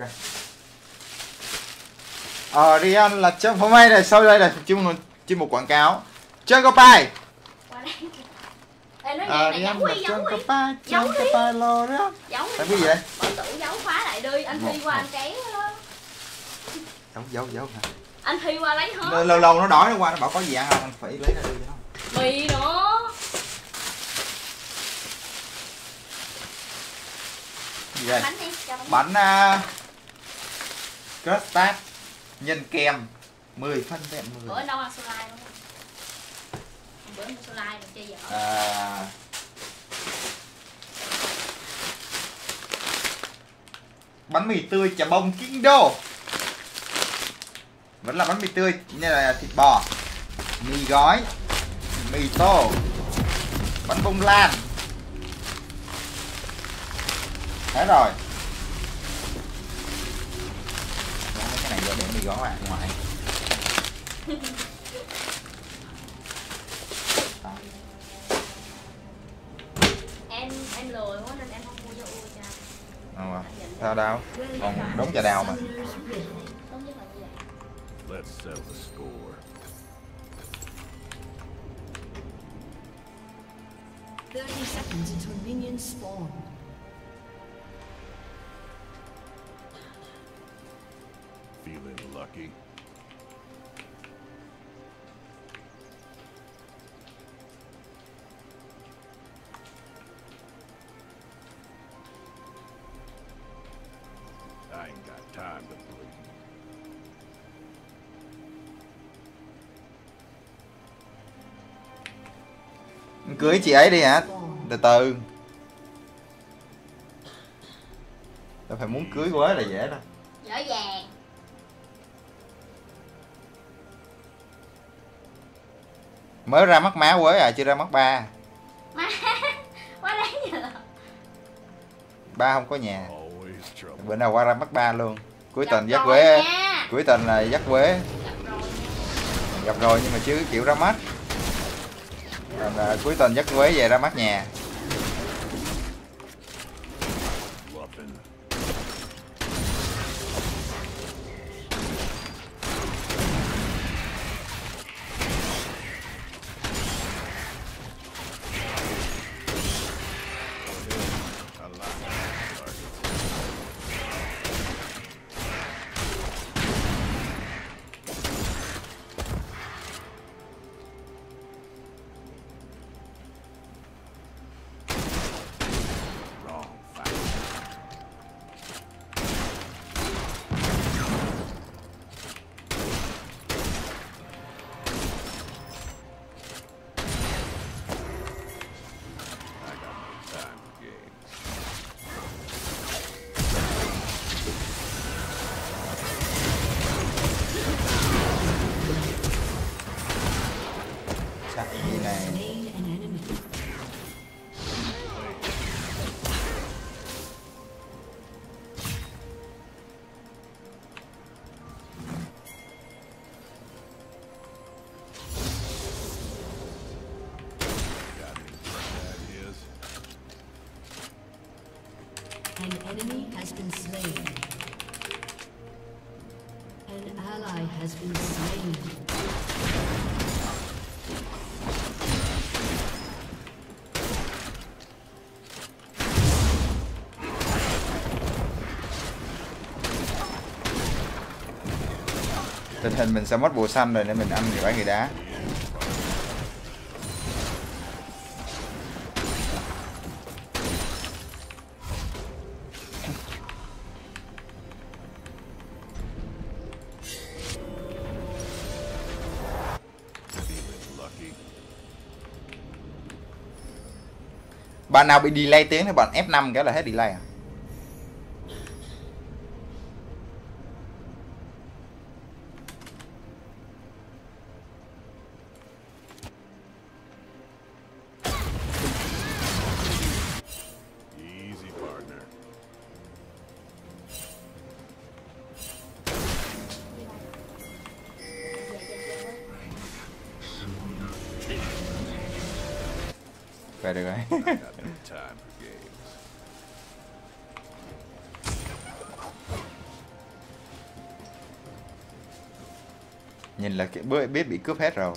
coi ờ Rian là chân hôm nay này sau đây là chuyên một chuyên một quảng cáo. Chân có pai ờ Rian là đi chân có đi. pai chân có đi. pai lo đó. Tại đi. Vì vậy? Bỏ tủ giấu khóa lại đi anh thi qua anh kéo đó. giấu giấu giấu hả? Anh thi qua lấy hết. Lâu lâu nó đói nó qua nó bảo có gì ăn không? Anh phải lấy ra đưa cho nó mì nữa. Gì đây bánh đi bánh. Bánh uh, custard nhân kem 10 phân vẹn bữa 10 anh đâu ăn sô lai luôn bữa ăn sô lai mình chơi dở à, bánh mì tươi chả bông kinh đô. Vẫn là bánh mì tươi như là thịt bò mì gói mì tô bánh bông lan. Hết rồi Vô để mì gói lại ngoài Đó. em em lười quá nên em không mua cho ua cho anh. Ờ, sao đâu còn đống trà đào mà Let's settle the score. Thirty seconds until minions spawn. Feeling lucky? I ain't got time to bleed. cưới chị ấy đi hả từ từ đâu phải muốn cưới quá là dễ đâu dở dàng mới ra mắt má quế à chưa ra mắt ba. Má quá đáng là ba không có nhà. Bữa nào qua ra mắt ba luôn. Cuối tuần dắt quế. nha. cuối tuần là dắt quế. Gặp rồi nhưng mà chưa chịu ra mắt. Còn à, cuối tuần dắt quế về ra mắt nhà tình hình mình sẽ mất bùa xanh rồi nên mình ăn cái người đá. Bạn nào bị delay tiếng thì bạn F5 cái là hết delay à? rồi Nhìn là cái bơi biết bị cướp hết rồi.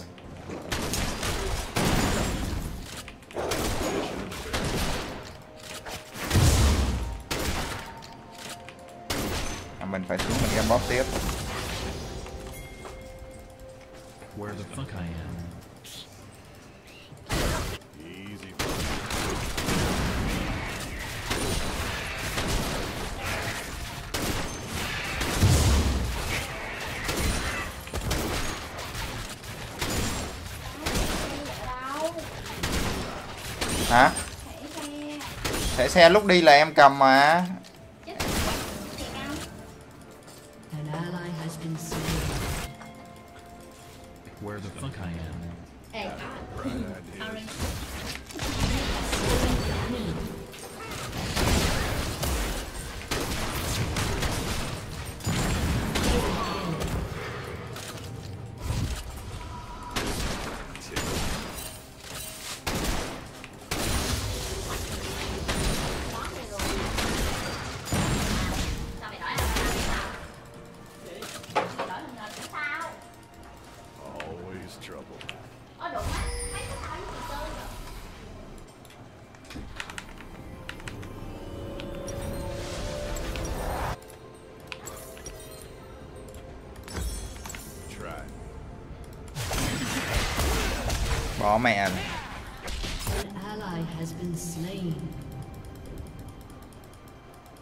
xe lúc đi là em cầm mà Where the fuck I am? Hey. Có mẹ à.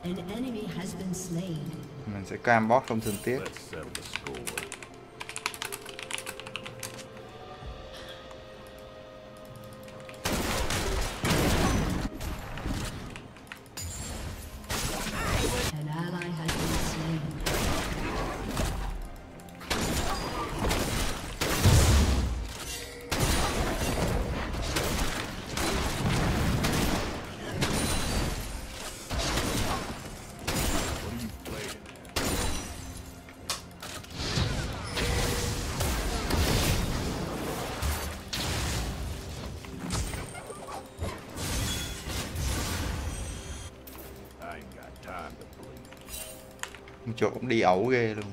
anh Mình sẽ cam bot không thương tiếc. chuột cũng đi ẩu ghê luôn.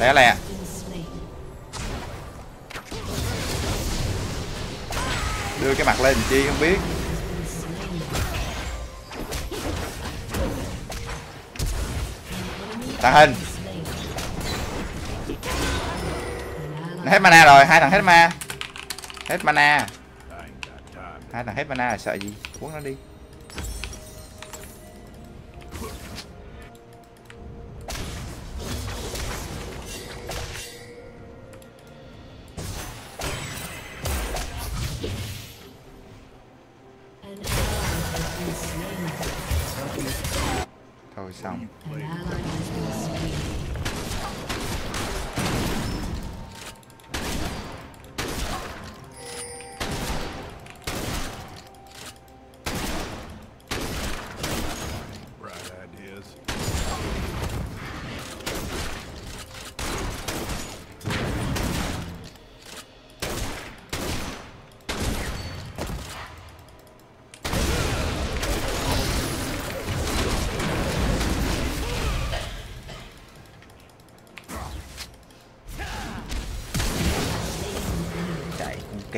té lè đưa cái mặt lên chi không biết. Tàng hình. Hết mana rồi, hai thằng hết ma. Hết mana. Hai thằng hết mana sợ gì? Cuốn nó đi.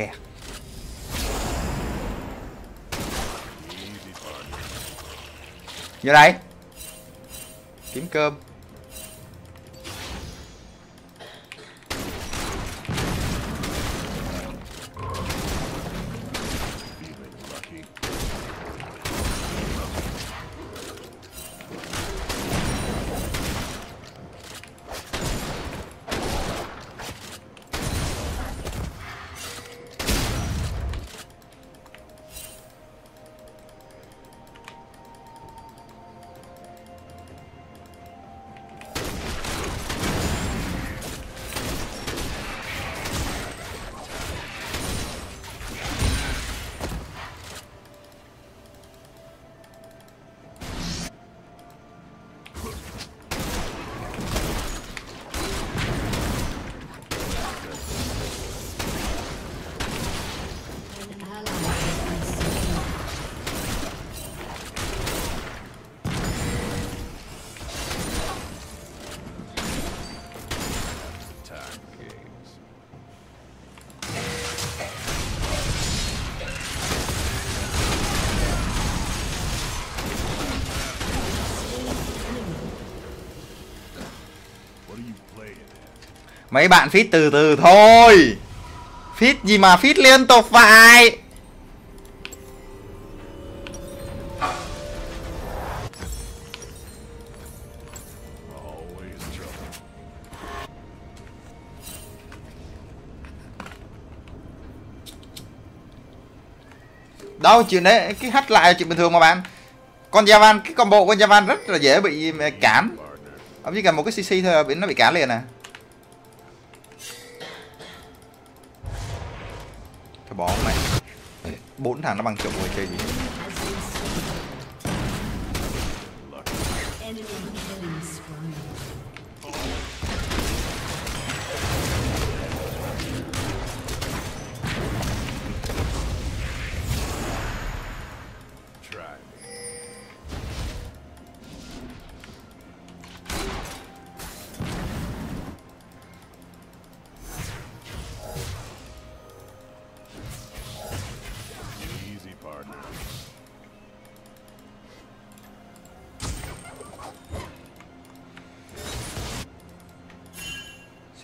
rẻ vô đây. Kiếm cơm. Mấy bạn fit từ từ thôi. Fit gì mà fit liên tục vậy? Đâu chuyện đấy cái hắt lại là chuyện bình thường mà bạn. Con Javan cái combo con Javan rất là dễ bị cản. Ông chỉ cần một cái CC thôi là nó bị cản liền à. Cái bỏ mày bốn thằng nó bằng chục rồi chơi gì.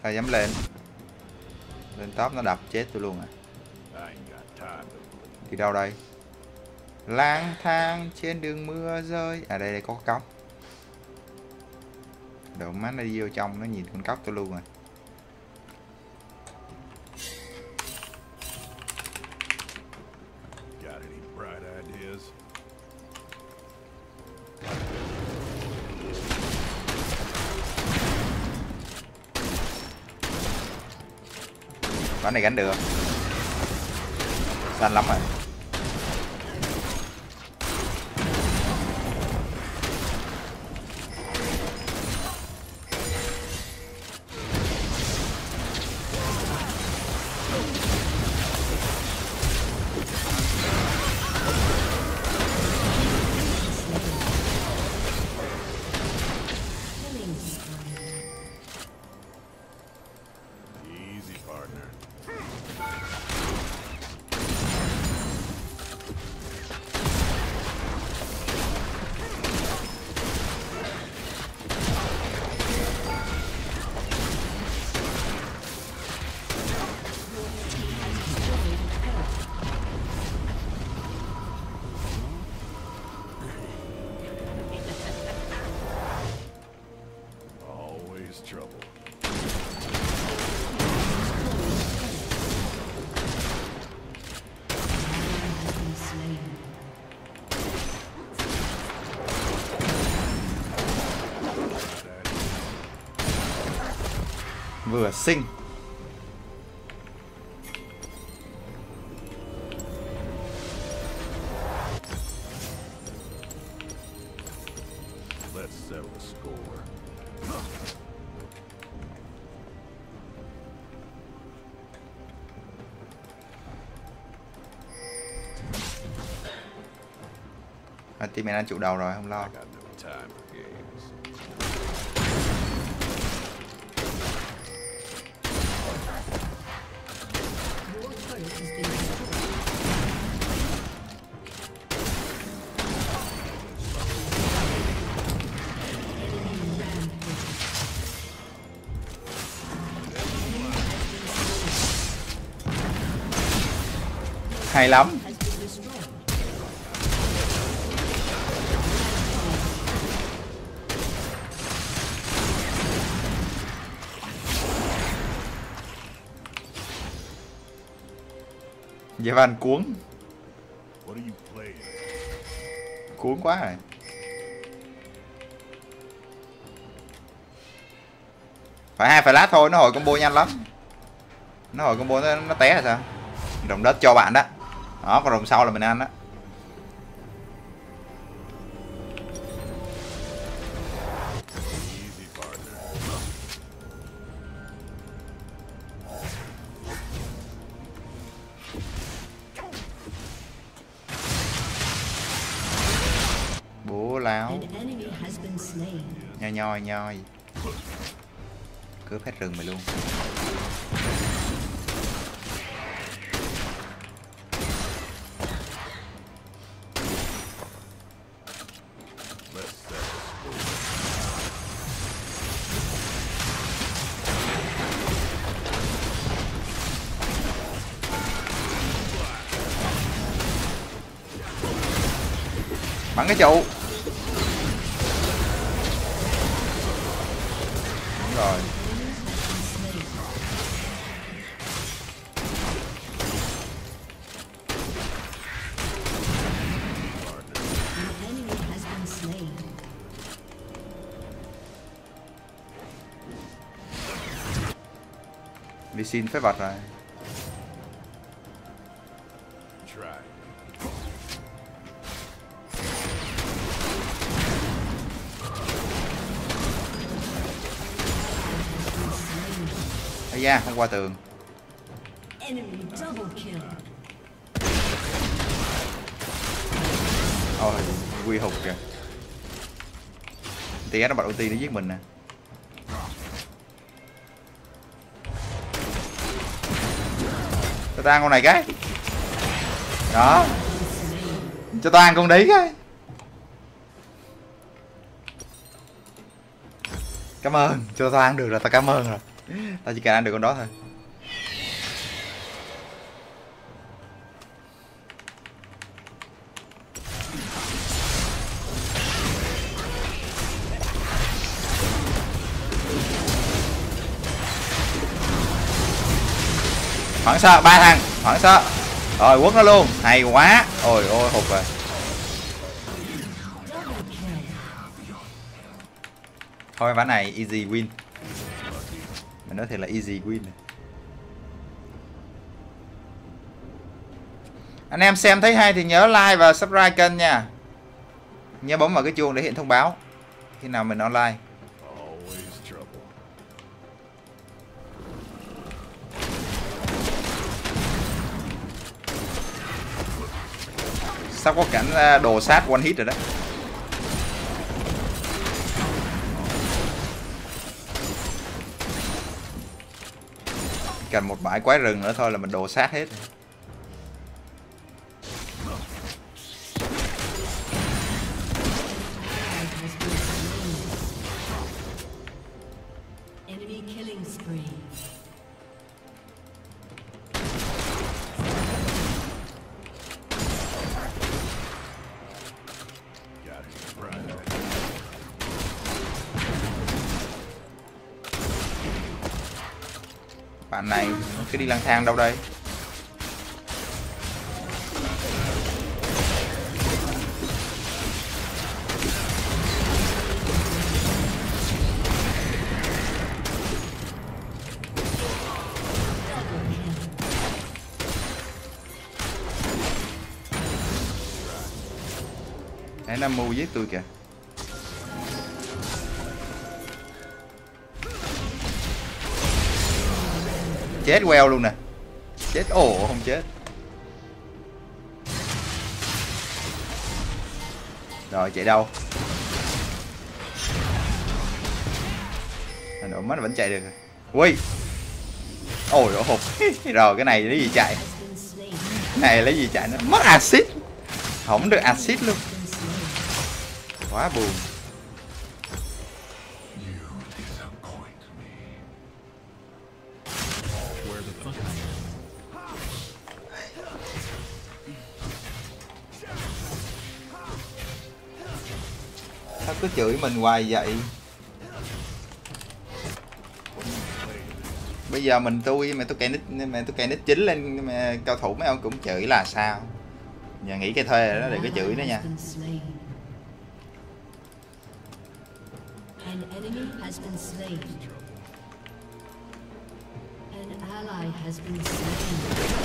Ai dám lên. Lên top nó đập chết tôi luôn à. Thì đi đâu đây? Lang thang trên đường mưa rơi. À đây đây, có cốc đồ má nó đi vô trong nó nhìn con cốc tôi luôn rồi Ván này gánh được. Xanh lắm rồi. The score. à, Team mình ăn trụ đầu rồi không lo Hay lắm. Dạ van cuốn. Cuốn quá rồi. Phải hai phải lát thôi nó hồi combo nhanh lắm. Nó hồi combo nó, nó té là sao? Động đất cho bạn đó. Đó còn đồng sau là mình ăn đó. Bố láo. Nhoi nhoi nhoi Cướp hết rừng mày luôn trụ đúng rồi. Đi xin phép vật rồi. Da không qua tường. Ôi quy hụt kìa. Té nó bật ulti nó giết mình nè. Cho ta con này cái. Đó. Cho ta ăn con đấy cái. Cảm ơn cho ta ăn được là ta cảm ơn rồi ta chỉ cần ăn được con đó thôi. Hoảng sợ, ba thằng. Hoảng sợ. Rồi, quất nó luôn. Hay quá. Ôi ôi, hụt rồi. Thôi, ván này easy win mình nói thiệt là easy win này. anh em xem thấy hay thì nhớ like và subscribe kênh nha. Nhớ bấm vào cái chuông để hiện thông báo khi nào mình online. Sắp có cảnh à, đồ sát one hit rồi đó cần một bãi quái rừng nữa thôi là mình đồ sát hết. Bạn này cứ đi lang thang đâu đây? Đấy là mưu với tôi kìa. Chết queo luôn nè. Chết, ồ, không chết. Rồi, chạy đâu? Anh ổn mắt vẫn chạy được. Ui. Ôi đổ hụt. Rồi, cái này lấy gì chạy? Cái này lấy gì chạy nó Mất axit. Không được axit luôn. Quá buồn. Sao cứ chửi mình hoài vậy Bây giờ mình tôi mà tôi cày nick mà tôi cày nick chính lên mà cao thủ mấy ông cũng chửi là sao Giờ nghĩ cái thuê rồi đó, đừng có chửi nữa nha An enemy has been slain. An ally has been slain.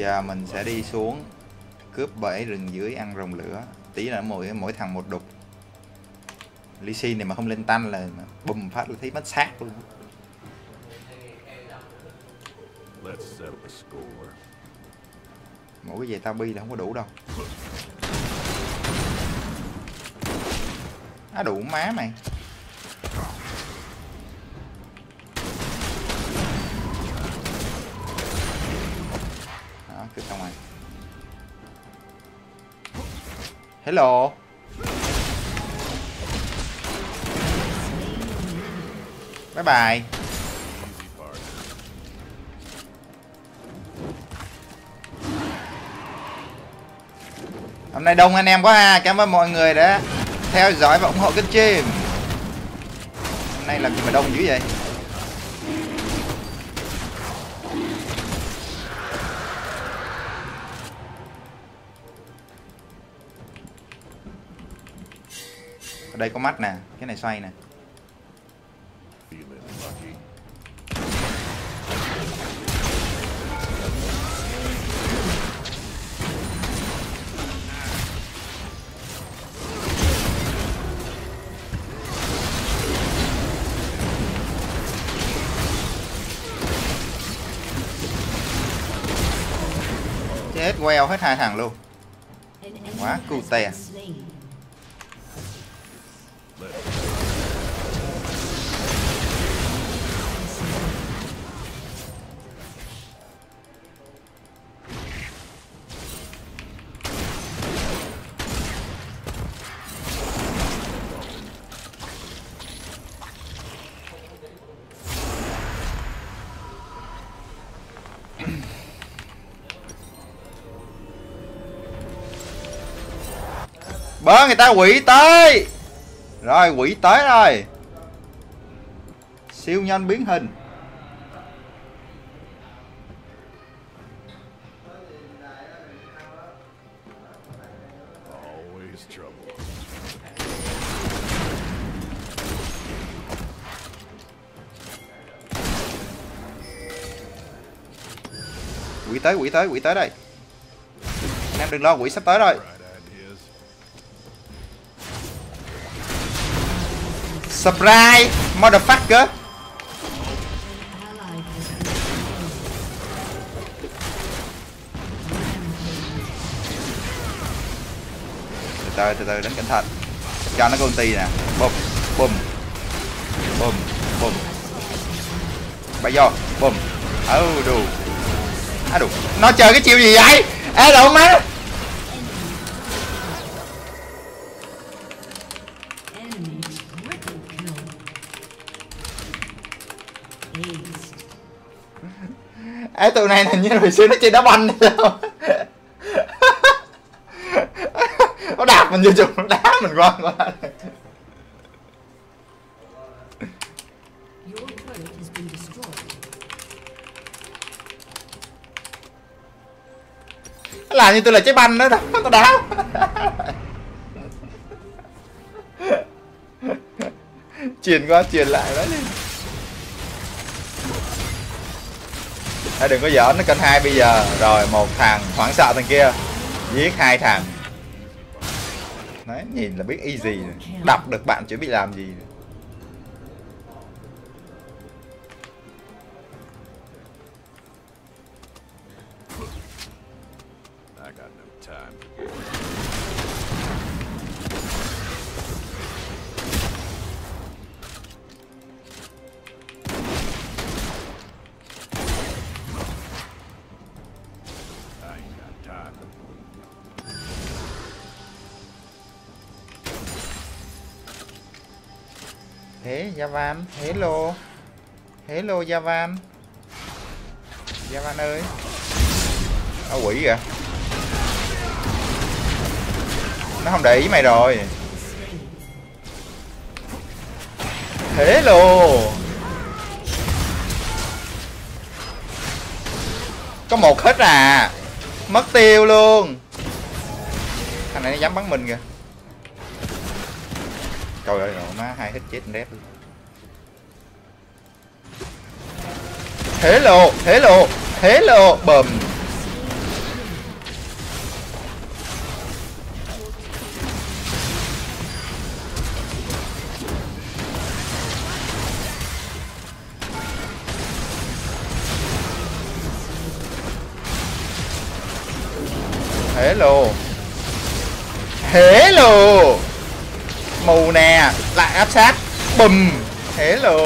Giờ mình sẽ đi xuống Cướp bể rừng dưới ăn rồng lửa. Tí nữa mỗi mỗi thằng một đục. Lee Sin này mà không lên tanh là bùm phát là thấy mất xác luôn. Mỗi cái về tao bi là không có đủ đâu. Á đủ má mày cứ ra ngoài hello. Bye bye. Hôm nay đông anh em quá ha, cảm ơn mọi người đã theo dõi và ủng hộ kênh stream. Hôm nay làm gì mà đông dữ vậy? Đây có mắt nè, cái này xoay nè. Chết, queo hết hai thằng luôn. Quá cù tè. Bớ người ta quỷ tới. Rồi quỷ tới rồi. Siêu nhanh biến hình. Quỷ tới quỷ tới quỷ tới đây. Anh em đừng lo quỷ sắp tới rồi surprise motherfucker. Từ từ từ từ đánh cẩn thận. Cho nó có ulti nè. Bùm bùm. Bùm bùm. Bay vô bùm. Oh, đủ à đủ nó chờ cái chiêu gì vậy? Ê đồ má. Ê tụi này hình như hồi xưa nó chơi đá banh sao? Nó đạp mình vô chung nó đá mình qua qua. Nó làm như tôi là trái banh đó đó nó đá. Truyền qua truyền lại đó đi Ê, đừng có giỡn nó cân hai bây giờ rồi một thằng hoảng sợ thằng kia giết hai thằng đấy nhìn là biết easy rồi. đọc được bạn chuẩn bị làm gì rồi. Thế, Javan. Hello. Hello, Javan. Javan ơi. Nó quỷ kìa. Nó không để ý mày rồi. Hello. Có một hết à. Mất tiêu luôn. Thằng này nó dám bắn mình kìa trời ơi rồi má hai hit chết con đét thế hello hello hello bầm. Mù nè, lại áp sát, bùm hello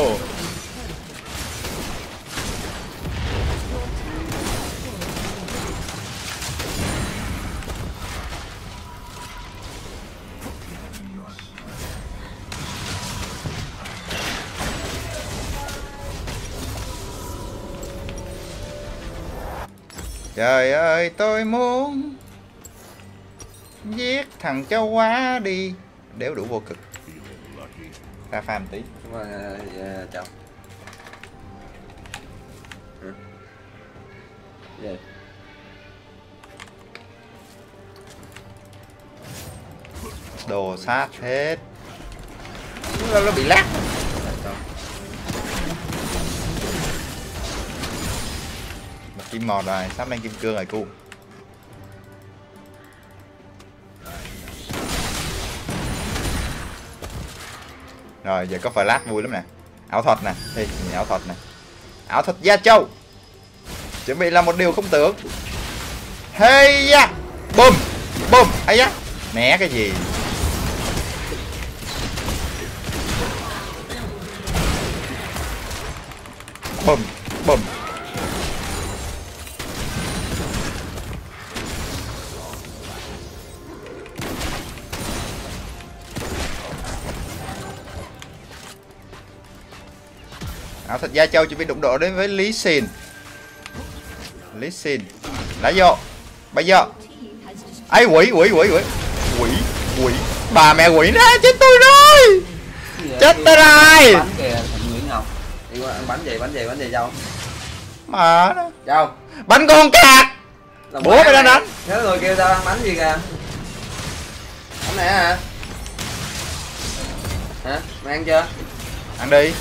Trời ơi, tôi muốn giết thằng châu quá đi đéo đủ vô cực ra farm tí Đúng rồi, chồng. Hả? Gì? đồ sát hết nó, nó bị lát kim mọt rồi sắp lên kim cương rồi cu rồi, giờ có flash vui lắm nè. Ảo thuật nè. Đi ảo thuật nè. Ảo thuật gia châu chuẩn bị là một điều không tưởng. Hey da bùm. Bùm. Ấy da Mẹ cái gì? Bùm. Bùm. Ảo thuật gia châu chuẩn bị đụng độ đến với lý xin lý xin đã vô bây giờ ấy quỷ quỷ quỷ quỷ quỷ quỷ bà mẹ quỷ ra chết tôi rồi? Chết tôi rồi. Bánh gì, bánh gì, bánh gì đâu? mà nó Đâu? bánh con cạc Bố mày đang đánh. Nhớ người kêu tao ăn bánh gì kìa? Bánh này hả? Hả? Mày ăn chưa? ăn đi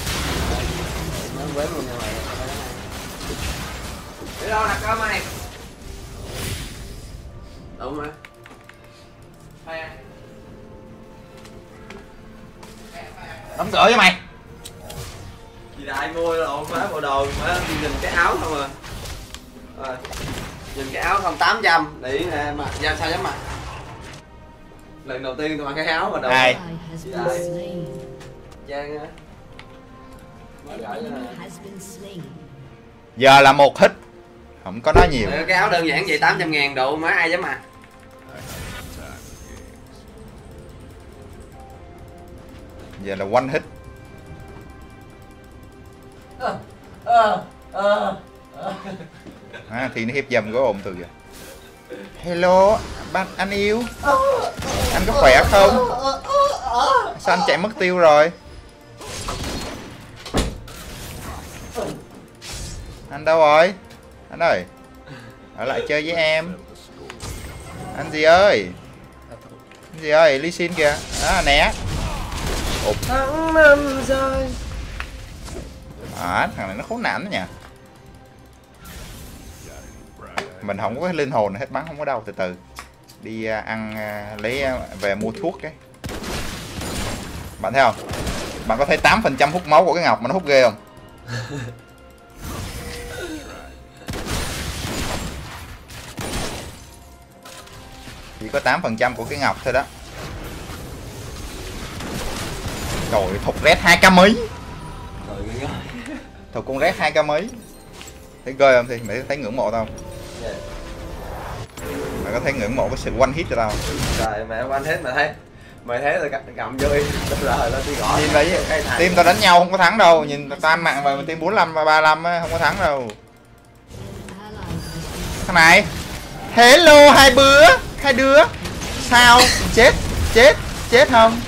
Quế luôn nha mày. Đi đâu đặt cơm mày? Đúng? Hay ăn. đóng cửa cho mày Chị đại mua lộn má bộ đồ má nhìn cái áo không à rồi nhìn cái áo không 800 để nè mà ra sao dám mặc lần đầu tiên tôi mặc cái áo mà đồ Ai? Been slain. trang á giờ là một hit. Không có nói nhiều. Ờ, cái áo đơn giản vậy 800 ngàn độ má ai dám mặc giờ là one hit. À, thì nó hiếp dâm có ồn từ kìa. Hello bạn anh yêu. Anh có khỏe không? Sao anh chạy mất tiêu rồi anh đâu rồi? Anh ơi ở lại chơi với em. Anh gì ơi? Anh gì ơi? Ly xin kìa. À, né tháng năm rồi à, thằng này nó khốn nạn đó nha mình không có linh hồn hết bắn không có đâu từ từ. Đi à, ăn à, lấy à, về mua thuốc cái. Bạn thấy không? Bạn có thấy 8% hút máu của cái ngọc mà nó hút ghê không? chỉ có 8% của cái ngọc thôi đó. Trời thục rét hai k mấy? Thục con rét hai k mấy? Thấy ghê không? Thì mày thấy ngưỡng mộ tao không? Dạ. mày có thấy ngưỡng mộ cái sự one hit cho tao trời mẹ quanh hết mày thấy mày thấy là cầm- vô đi. Rồi lên đi gõ. Nhìn thằng team tao đánh nhau không có thắng đâu. Nhìn tao tan mạng vào team 45 và 35 á không có thắng đâu. Thằng này. Hello hai bữa hai đứa. Sao? Chết. Chết. Chết không?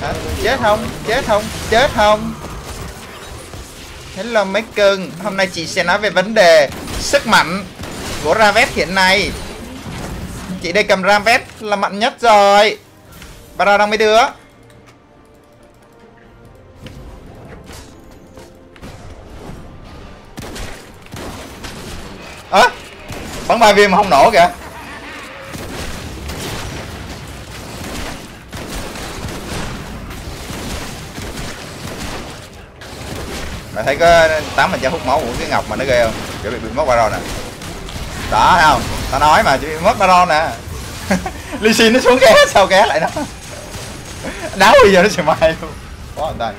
Hả? chết không? Chết không? Chết không? Hello, mấy cưng. Hôm nay chị sẽ nói về vấn đề sức mạnh của Ravet hiện nay. Chị đây cầm Ravet là mạnh nhất rồi. Bà ra đâu mấy đứa? Ơ? Bắn ba viên mà không nổ kìa. Mày thấy có tám phần trăm hút máu của cái ngọc mà nó ghê không? Kiểu bị bị mất baron nè. Đó thấy không? Tao nói mà chỉ bị mất baron nè. Lee Sin nó xuống ké sao ké lại nó? Đáo bây giờ nó sẽ mai luôn. Có người ta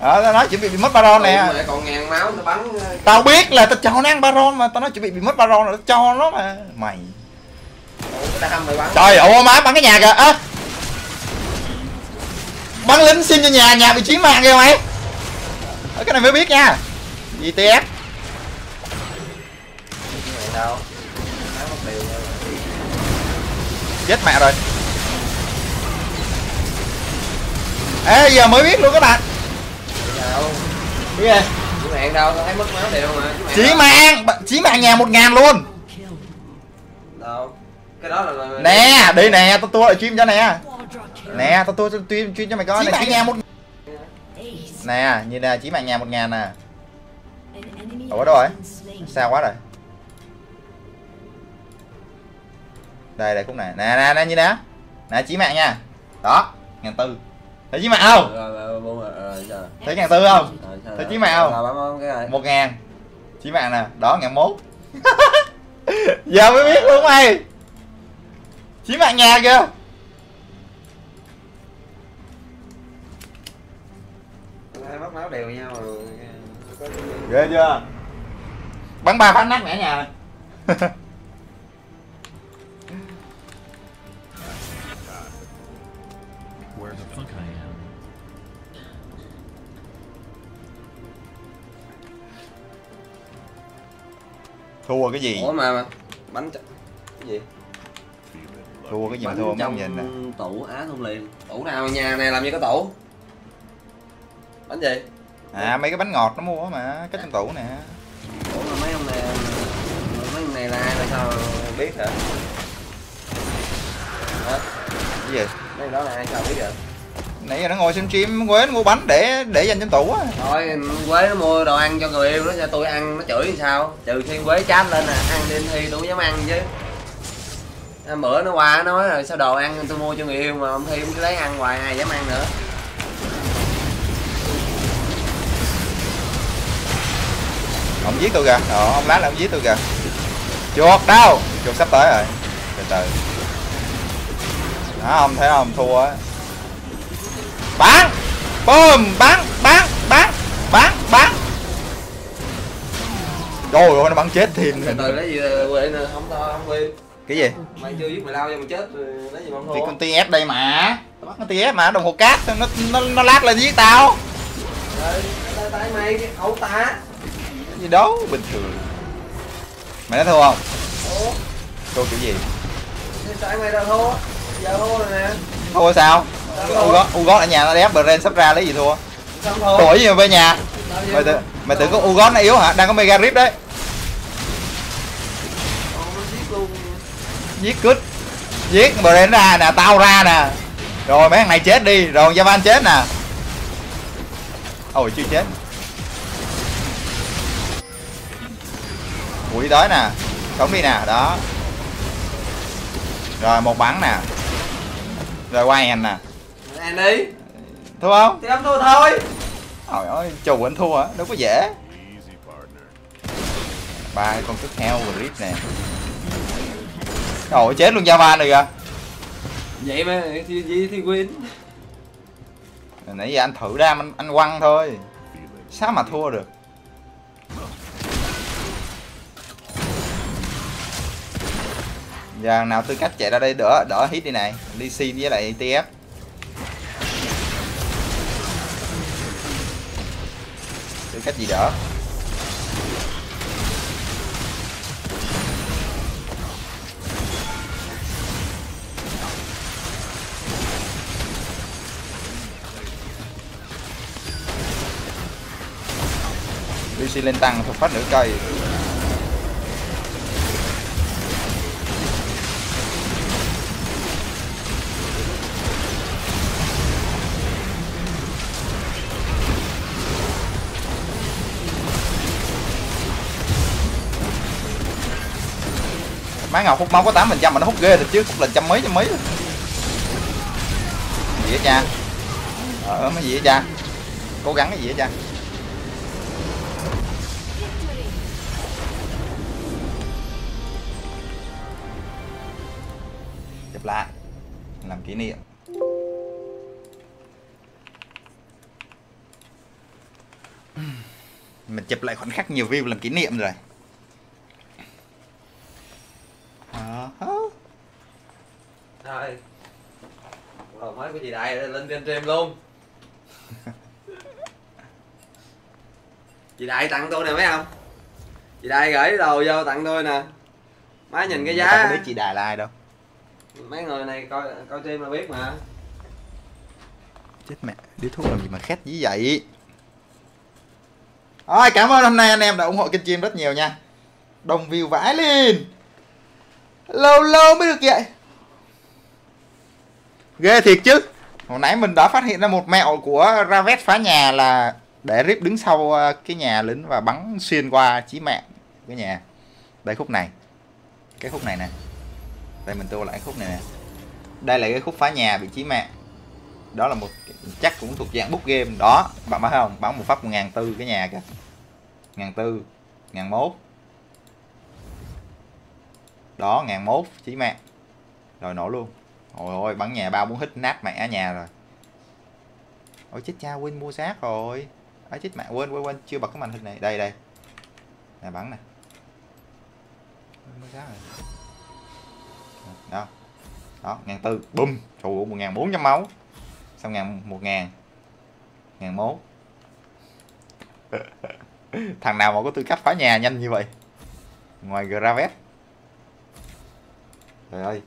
đó tao nói chuẩn bị bị mất baron nè. Còn ngàn máu nó bắn ờ, tao biết là tao cho nó ăn baron mà tao nói chuẩn bị bị mất baron rồi tao cho nó mà. Mày. Trời ơi má bắn cái nhà kìa. Ơ. Bắn lính xin cho nhà nhà bị chiến mạng kìa mày Ờ, cái này mới biết nha. GTF đâu? Chết mẹ rồi. Ê giờ mới biết luôn các bạn. Đâu? Biết gì chỉ mạng đâu thấy mất máu đều mà chí đâu. mạng chí mạng nhà một ngàn luôn. Kill. đâu? Cái đó là, là nè đây nè tao tua lại stream cho nè. Nè tao tua stream stream cho mày coi Chí nè. mạng nhà một. Nè như nè chí mạng nhà một ngàn nè An enemy Ủa, đâu rồi? sao quá rồi? Đây đây khúc này. Nè nè nè như nè. Nè chí mạng nha. Đó ngàn tư. Thấy chí mạng không? Rồi rồi buông rồi rồi trời thấy ngàn tư không? Thấy chí mạng không? Rồi, bấm bấm cái này. Một ngàn. Chí mạng nè. Đó ngàn mốt. Giờ mới biết luôn mày. Chí mạng nhà kìa máu đều nhau rồi. Ghê chưa? Bắn ba phát nát mẹ nhà. Này Where the fuck I am? thua cái gì? Ủa mà mà bánh cái gì? Thua cái gì mà bánh thua trong nhìn nè. Tủ á không liền. Tủ nào? Nhà này làm gì có tủ bánh gì? À mấy cái bánh ngọt nó mua mà cái trong tủ nè. Ủa mà mấy ông này mấy ông này là ai là sao biết hả? Hả? Gì? Mấy đó là ai sao biết vậy? Nãy giờ nó ngồi xem stream quên mua bánh để để dành trong tủ á. Thôi quế nó mua đồ ăn cho người yêu nó cho tôi ăn nó chửi thì sao? Trừ khi quế chat lên là ăn đi thi tôi dám ăn chứ. Bữa nó qua nó nói rồi sao đồ ăn tôi mua cho người yêu mà ông thi cứ lấy ăn hoài ai dám ăn nữa ông giết tôi kìa đó ông lát là ông giết tôi kìa chuột đâu chuột sắp tới rồi từ từ đó ông thấy không thua á bán boom bán bán bán bán bán trời ơi nó bắn chết thêm từ từ lấy gì quên không to không quên cái gì mày chưa giết mày lao cho mày chết lấy gì mà không thì con TF đây mà tao bắt con TF mà đồng hồ cát nó nó nó lát lên giết tao rồi tay mày ẩu Cái gì đâu bình thường. Mày nói thua không? Ủa thua kiểu gì? Tay mày đâu thua. Giờ thua rồi nè. Thua sao? U gót ở nhà nó đép brain sắp ra lấy gì thua? Tuổi gì mà về nhà? Mày tưởng mày tưởng có u gót nó yếu hả? Đang có mega rip đấy. Giết luôn. Giết cứt giết brain ra nè tao ra nè. Rồi mấy thằng này chết đi. Rồi Javan chết nè. Ôi chưa chết quỷ tới nè sống đi nè đó. Rồi một bắn nè. Rồi qua em nè. Ăn đi. Thua không? Thì em thua thôi. Trời ơi chủ anh thua hả đâu có dễ. Ba con tiếp theo của rip nè. Trời ơi, chết luôn Java này kìa. Vậy mà thì gì thì win. Nãy giờ anh thử đam anh, anh quăng thôi. Sao mà thua được giờ nào tư cách chạy ra đây đỡ đỡ hit đi này. Đi xin với lại TF tư cách gì đỡ? Lucy lên tăng thuật phát nửa cây. Má ngọc hút máu có 8% mà nó hút ghê thật chứ hút là trăm mấy trăm mấy gì hết cha? Ờ mấy gì hết cha? Cố gắng cái gì hết cha? Chụp lại. Làm kỷ niệm. Mình chụp lại khoảnh khắc nhiều view làm kỷ niệm rồi Ờ, hớ thôi. Rồi mới của chị đại lên trên stream luôn. Chị đại tặng tôi nè mấy không chị đại gửi đồ vô tặng tôi nè. Má nhìn cái Người ta có giá biết chị Đài là ai đâu. Mấy người này coi coi stream là biết mà. Chết mẹ điếu thuốc làm gì mà khét dữ vậy? Rồi cảm ơn hôm nay anh em đã ủng hộ kênh chim rất nhiều nha. Đồng view vãi lên. Lâu lâu mới được vậy ghê thiệt chứ. Hồi nãy mình đã phát hiện ra một mẹo của Ravet phá nhà là để Rip đứng sau ờ, cái nhà lính và bắn xuyên qua chí mạng cái nhà. Đây khúc này. Cái khúc này nè. Đây mình tua lại khúc này nè. Đây là cái khúc phá nhà bị chí mạng. Đó là một, chắc cũng thuộc dạng bút game. Đó, bạn thấy không? Bắn một phát một ngàn tư cái nhà kìa. Ngàn tư, ngàn mốt. Đó, ngàn mốt chí mạng. Rồi nổ luôn ôi ôi bắn nhà ba bốn hít nát mẹ nhà rồi. Ôi, chết cha quên mua xác rồi. Ấy chết mẹ, quên quên quên, chưa bật cái màn hình này. Đây đây. Nè, bắn nè. Mua xác rồi đó. Đó, ngàn tư. Bum trời ơi, một ngàn bốn trăm máu. Xong ngàn, một ngàn. Ngàn mốt. Thằng nào mà có tư cách phá nhà nhanh như vậy? Ngoài Gravet. Trời ơi.